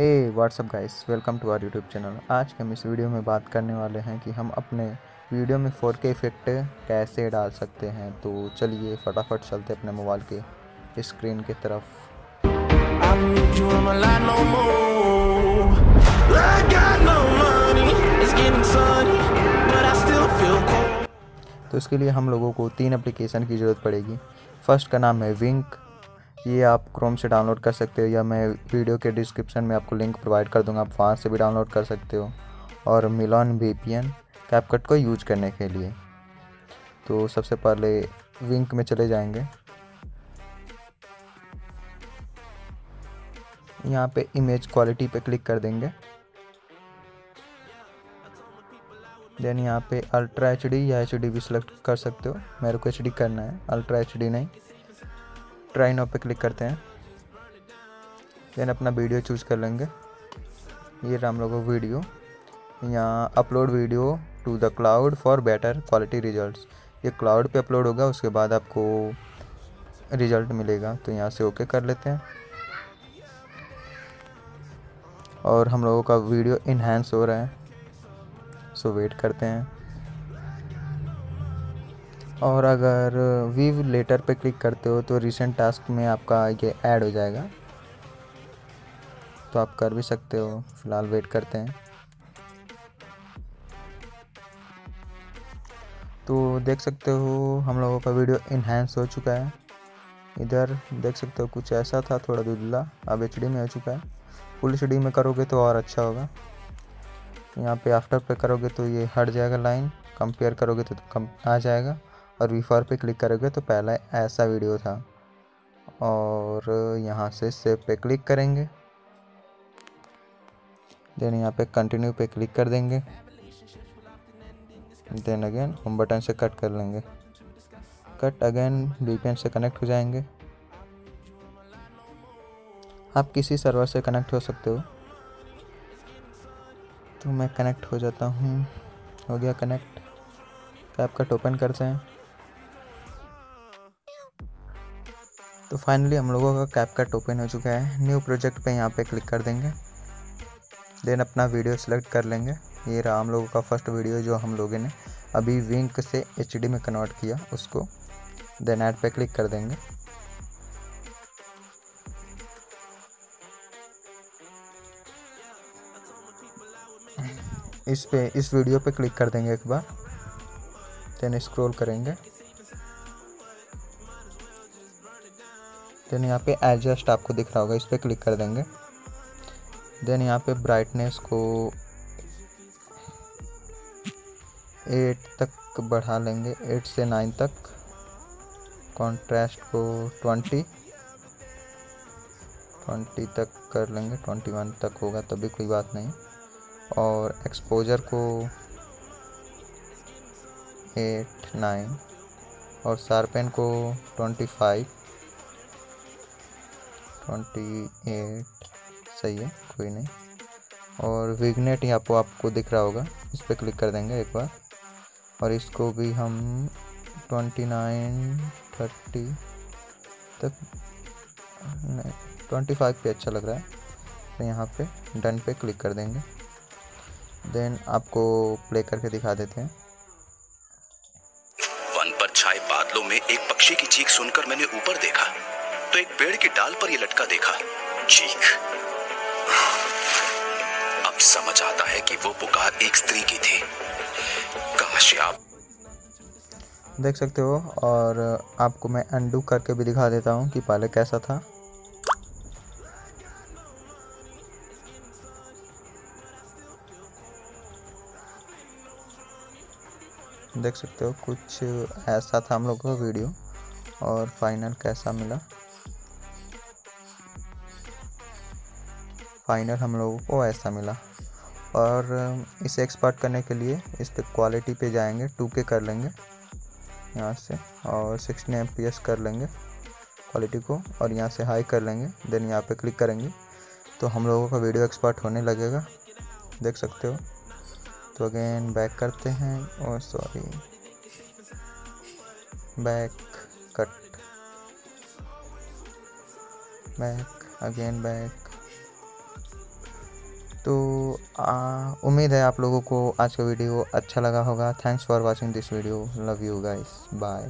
Hey what's up guys welcome to our YouTube channel आज के हम इस वीडियो में बात करने वाले हैं कि हम अपने वीडियो में 4K इफ़ेक्ट कैसे डाल सकते हैं। तो चलिए फटाफट चलते अपने मोबाइल के स्क्रीन की तरफ़. तो इसके लिए हम लोगों को तीन एप्लीकेशन की ज़रूरत पड़ेगी। फ़र्स्ट का नाम है विंक ये आप क्रोम से डाउनलोड कर सकते हो या मैं वीडियो के डिस्क्रिप्शन में आपको लिंक प्रोवाइड कर दूँगा, आप वहाँ से भी डाउनलोड कर सकते हो। और मिलॉन वी पी एन कैपकट को यूज़ करने के लिए। तो सबसे पहले विंक में चले जाएँगे। यहाँ पे इमेज क्वालिटी पे क्लिक कर देंगे। देन यहाँ पे अल्ट्रा एच डी या एच डी भी सिलेक्ट कर सकते हो। मेरे को एच डी करना है अल्ट्रा एच डी नहीं। ट्राई नाउ पे क्लिक करते हैं। देन अपना वीडियो चूज़ कर लेंगे। ये रहा हम लोगों वीडियो। यहाँ upload video to the cloud for better quality results ये क्लाउड पे अपलोड होगा, उसके बाद आपको रिज़ल्ट मिलेगा। तो यहाँ से ओके कर लेते हैं। और हम लोगों का वीडियो इन्हेंस हो रहा है। सो वेट करते हैं। और अगर वीव लेटर पे क्लिक करते हो तो रिसेंट टास्क में आपका ये ऐड हो जाएगा। तो आप कर भी सकते हो, फ़िलहाल वेट करते हैं। तो देख सकते हो, हम लोगों का वीडियो इन्हेंस हो चुका है। इधर देख सकते हो, कुछ ऐसा था थोड़ा धुंधला अब एचडी में हो चुका है। फुल एच में करोगे तो और अच्छा होगा। यहाँ पे आफ्टर पे करोगे तो ये हट जाएगा लाइन कंपेयर करोगे तो कम आ जाएगा। और वी पे क्लिक करोगे तो पहला ऐसा वीडियो था। और यहाँ से सेव पे क्लिक करेंगे। देन यहाँ पे कंटिन्यू पे क्लिक कर देंगे। देन अगेन होम बटन से कट कर लेंगे। कट अगेन वीपीएन से कनेक्ट हो जाएँगे। आप किसी सर्वर से कनेक्ट हो सकते हो। तो मैं कनेक्ट हो जाता हूँ। हो गया कनेक्ट कैप कट ओपन करते हैं। तो फाइनली हम लोगों का कैप कट ओपन हो चुका है। न्यू प्रोजेक्ट पे यहाँ पे क्लिक कर देंगे। देन अपना वीडियो सेलेक्ट कर लेंगे। ये रहा हम लोगों का फ़र्स्ट वीडियो जो हम लोगों ने अभी विंक से एचडी में कन्वर्ट किया उसको। देन ऐड पे क्लिक कर देंगे। इस पे, इस वीडियो पे क्लिक कर देंगे एक बार। देन स्क्रॉल करेंगे। देन यहाँ पे एडजस्ट आपको दिख रहा होगा, इस पर क्लिक कर देंगे। देन यहाँ पे ब्राइटनेस को एट तक बढ़ा लेंगे एट से नाइन तक। कॉन्ट्रास्ट को ट्वेंटी ट्वेंटी तक कर लेंगे ट्वेंटी वन तक होगा, तभी कोई बात नहीं। और एक्सपोजर को एट नाइन और शार्पेन को ट्वेंटी फाइव ट्वेंटी एट सही है, कोई नहीं। और विगनेट यहाँ पर आपको दिख रहा होगा, इस पर क्लिक कर देंगे एक बार। और इसको भी हम ट्वेंटी नाइन थर्टी तक, नहीं ट्वेंटी फाइव पे अच्छा लग रहा है। तो यहाँ पे डन पे क्लिक कर देंगे। देन आपको प्ले करके दिखा देते हैं। वन पर छाए बादलों में एक पक्षी की चीख सुनकर मैंने ऊपर देखा। तो एक पेड़ की डाल पर यह लटका देखा। चीख। अब समझ आता है कि वो पुकार एक स्त्री की थी। काश आप देख सकते हो, और आपको मैं अंडू करके भी दिखा देता हूँ कि पहले कैसा था। देख सकते हो, कुछ ऐसा था हम लोग का वीडियो, और फाइनल कैसा मिला। फाइनल हम लोगों को ऐसा मिला। और इसे एक्सपर्ट करने के लिए इस पर क्वालिटी पे जाएँगे टू के कर लेंगे। यहाँ से, और सिक्सटीन एम कर लेंगे क्वालिटी को, और यहाँ से हाई कर लेंगे देन यहाँ पे क्लिक करेंगे। तो हम लोगों का वीडियो एक्सपर्ट होने लगेगा, देख सकते हो। तो अगेन बैक करते हैं और sorry back cut back again back तो उम्मीद है आप लोगों को आज का वीडियो अच्छा लगा होगा। Thanks for watching this video love you guys bye